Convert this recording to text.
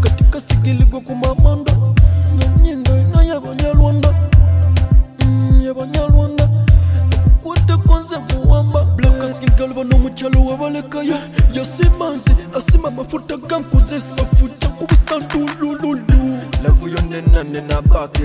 katika sigiligwa kumamondo nanyindo ino yabanyalwanda yabanyalwanda kukwata kwanza muwamba blakaskingalva nomuchalo wabalekayo yasimanzi asima mafuta for your then and i bought bucket.